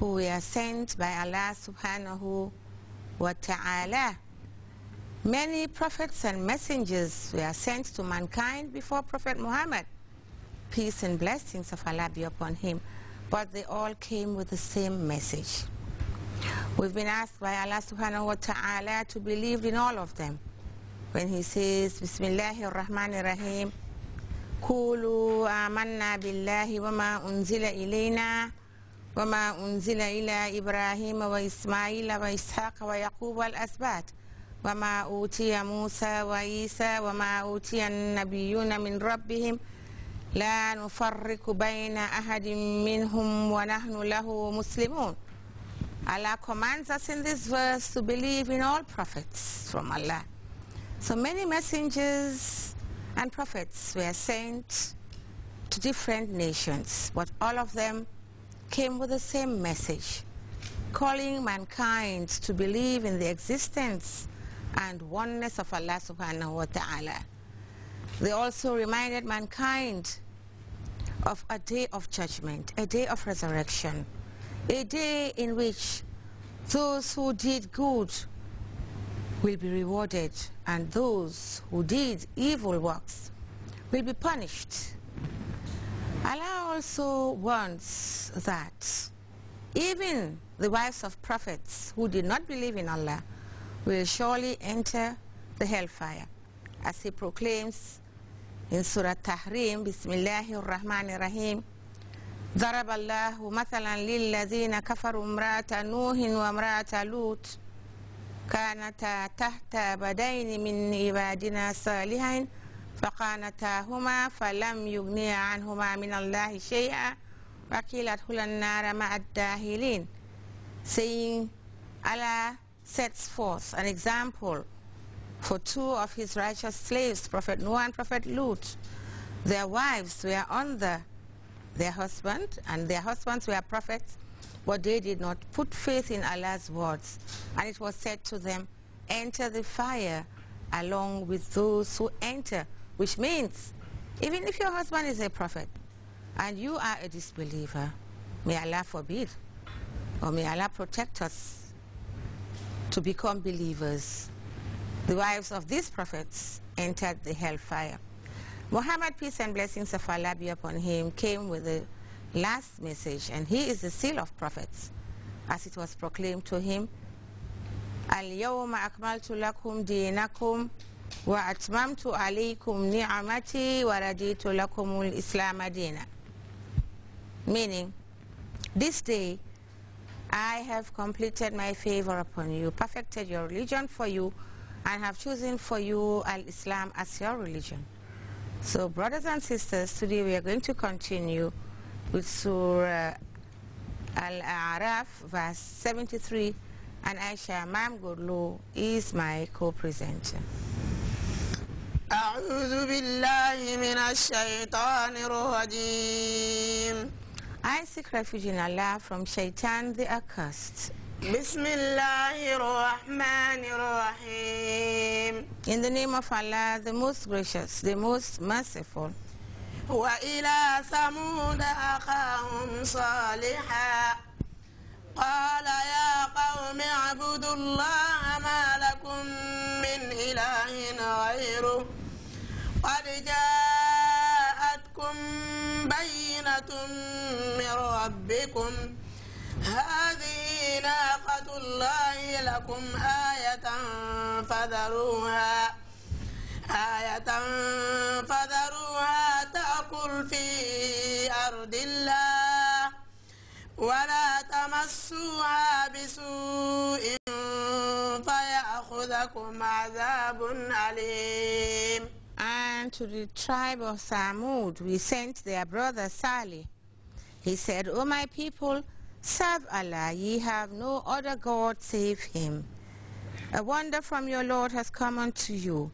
who were sent by Allah subhanahu wa ta'ala. Many prophets and messengers were sent to mankind before Prophet Muhammad. Peace and blessings of Allah be upon him. But they all came with the same message. We've been asked by Allah subhanahu wa ta'ala to believe in all of them. When he says, Bismillahir Rahmanir Rahim, قولوا آمنا بالله وما أنزل إلينا وما أنزل إلى إبراهيم وإسماعيل وإسحاق ويعقوب والأسباط وما أوتي موسى وعيسى وما أوتي النبيون من ربهم لا نفرق بين أحد منهم ونحن له مسلمون Allah commands us in this verse to believe in all prophets from Allah. So many messengers and prophets were sent to different nations, but all of them came with the same message, calling mankind to believe in the existence and oneness of Allah subhanahu wa ta'ala. They also reminded mankind of a day of judgment, a day of resurrection, a day in which those who did good will be rewarded and those who did evil works will be punished. Allah also wants that even the wives of prophets who did not believe in Allah will surely enter the hellfire as he proclaims in Surah Tahrim, Bismillahir Rahmanir Rahim, ضرب الله مثلا للذين كفروا امرأة نوح وامرأة لوط كانتا تحت بدين من عبادنا صالحين فقانتاهما فلم يغنيا عنهما من الله شيئا وقيل ادخلا النار مع الداخلين saying Allah sets forth an example for two of his righteous slaves, Prophet Noah and Prophet Lut. Their wives were under their husband, and their husbands were prophets, but they did not put faith in Allah's words. And it was said to them, enter the fire along with those who enter, which means, even if your husband is a prophet and you are a disbeliever, may Allah forbid, or may Allah protect us to become believers. The wives of these prophets entered the hellfire. Muhammad, peace and blessings of Allah be upon him, came with the last message, and he is the seal of prophets, as it was proclaimed to him. Al-yawma akmaltu lakum dinakum وأتممت عليكم نعمتي ورديت لكم الإسلام دينا meaning this day I have completed my favor upon you perfected your religion for you and have chosen for you al-Islam as your religion so brothers and sisters today we are going to continue with Surah Al-A'raf verse 73 and Aisha Mam Godlu is my co-presenter. أعوذ بالله من الشيطان الرجيم I seek refuge in Allah from Shaitan the accursed. بسم الله الرحمن الرحيم In the name of Allah, the most gracious, the most merciful. وإلى ثمود أخاهم صالحا قال يا قوم اعبدوا الله ربكم هذه ناقة الله لكم آية فذروها. آية فذروها تأكل في أرض الله ولا تمسوها بسوء فيأخذكم عذاب أليم. And to the tribe of Samud, we sent their brother Salih. He said, O my people, serve Allah, ye have no other God save him. A wonder from your Lord has come unto you.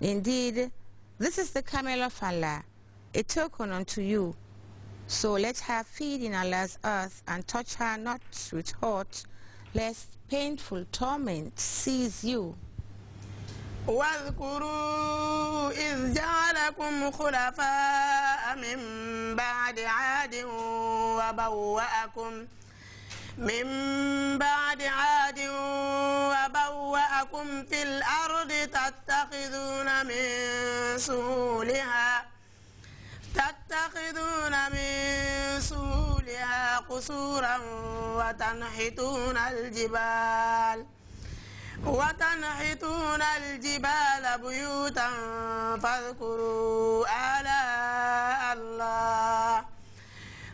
Indeed, this is the camel of Allah, a token unto you. So let her feed in Allah's earth and touch her not with hurt, lest painful torment seize you. واذكروا إذ جعلكم خلفاء من بعد عاد وبوأكم من بعد عاد وبوأكم في الأرض تتخذون من سهولها تتخذون من سهولها قصورا وتنحتون الجبال وتنحتون الجبال بيوتا فاذكروا آلاء الله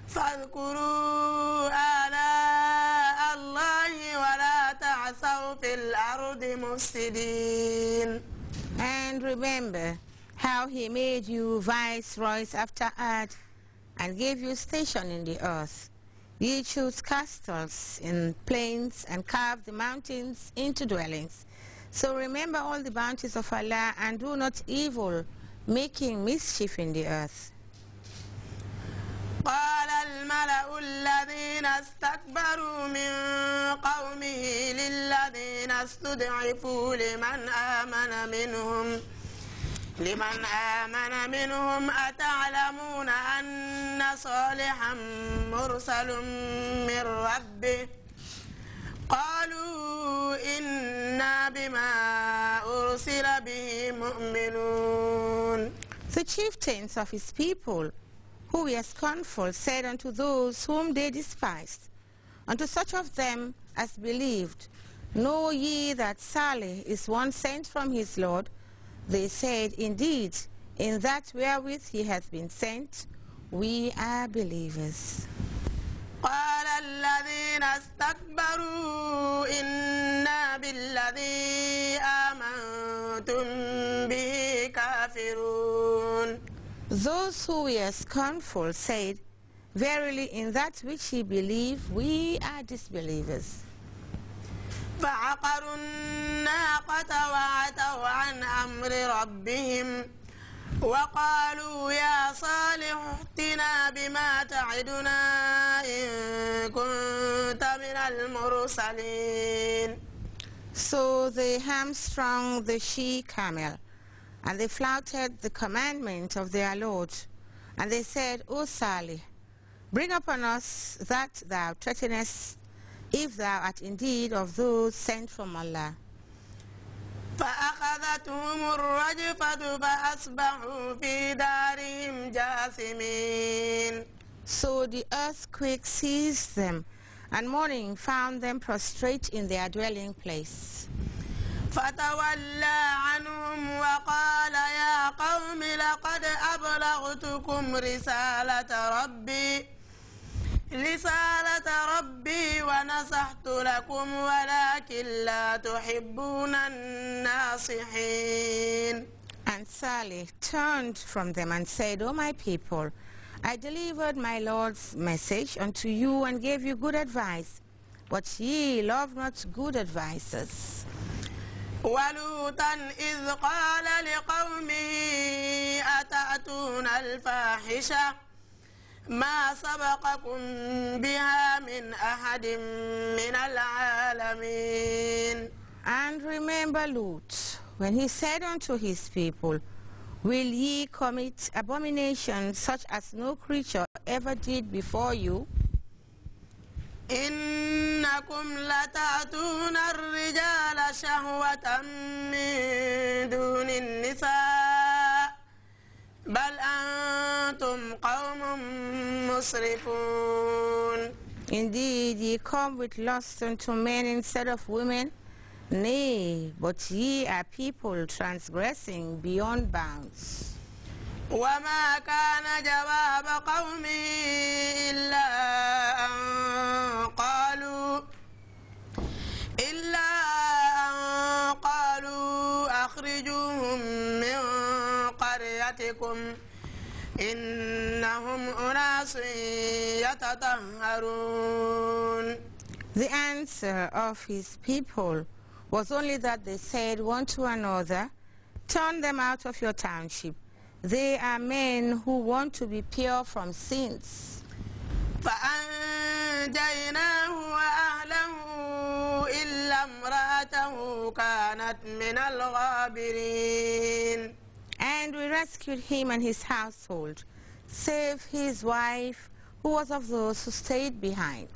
فاذكروا آلاء الله ولا تعثوا في الأرض مفسدين And remember how he made you viceroys after earth and gave you station in the earth. Ye chose castles in plains and carved the mountains into dwellings. So remember all the bounties of Allah and do not evil, making mischief in the earth. قال الملأ الذين استكبروا من قومه للذين استضعفوا لمن آمن منهم لمن آمن منهم أتعلمون أن صالحا مرسل من ربه قالوا إنا بما أرسل به مؤمنون The chieftains of his people, who were scornful, said unto those whom they despised, unto such of them as believed, Know ye that Salih is one sent from his Lord, they said, Indeed, in that wherewith he hath been sent, we are believers. قال الذين استكبروا إنا بالذي آمنتم به كافرون Those who were scornful said, Verily in that which he believed, we are disbelievers. فعقروا الناقة وعتوا عن أمر ربهم وقالوا يا صالح ائتنا بما تعدنا إن كنت من المرسلين So they hamstrung the she-camel, and they flouted the commandment of their Lord. And they said, O Salih, bring upon us that thou threatenest if thou art indeed of those sent from Allah. فأخذتهم الرجفة فأصبحوا في دارهم جاثمين So the earthquake seized them, and morning found them prostrate in their dwelling place. فتولى عنهم وقال يا قوم لقد أبلغتكم رسالة ربي رسالة ربي ونصحت لكم ولكن لا تحبون الناصحين And Salih turned from them and said, O my people, I delivered my Lord's message unto you and gave you good advice, but ye love not good advisers. ولوطا إذ قال لقومه أتأتون الفاحشة ما سبقكم بها من أحد من العالمين And remember Lut, when he said unto his people, Will ye commit abomination such as no creature ever did before you? إنكم لتأتون الرجال شهوة من دون النساء مسرفون Indeed, ye come with lust unto men instead of women. Nay, but ye are people transgressing beyond bounds. وما كان جواب قومه إلا أن قالوا إلا أن قالوا أخرجوهم من قريتكم إنهم أناس يتطهرون The answer of his people was only that they said one to another, Turn them out of your township. They are men who want to be pure from sins. فأنجيناه وأهله إلا امرأته كانت من الغابرين And we rescued him and his household, save his wife, who was of those who stayed behind.